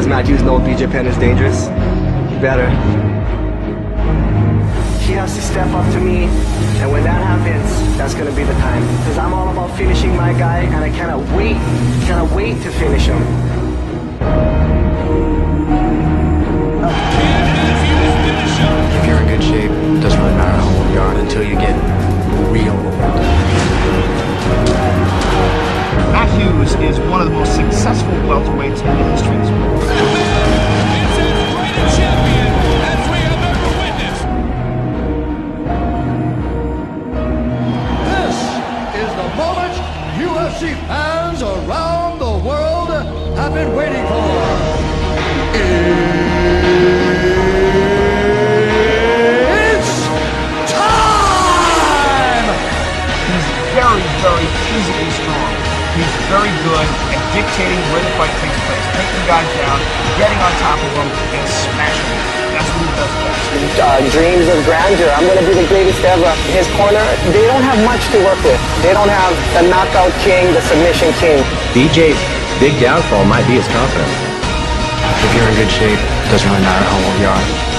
dudes know BJ Penn is dangerous, better. He has to step up to me, and when that happens, that's gonna be the time. Because I'm all about finishing my guy, and I cannot wait, cannot wait to finish him. Is one of the most successful welterweights in the history of the. It's as great a champion as we have ever witnessed. This is the moment UFC fans around the world have been waiting for. It's time! He's very, very strong. He's very good at dictating where the fight takes place, taking guys down, getting on top of them, and smashing them. That's what he does best. uh, dreams of grandeur. I'm going to be the greatest ever. His corner, they don't have much to work with. They don't have the knockout king, the submission king. BJ's big downfall might be his confidence. If you're in good shape, it doesn't really matter how old you are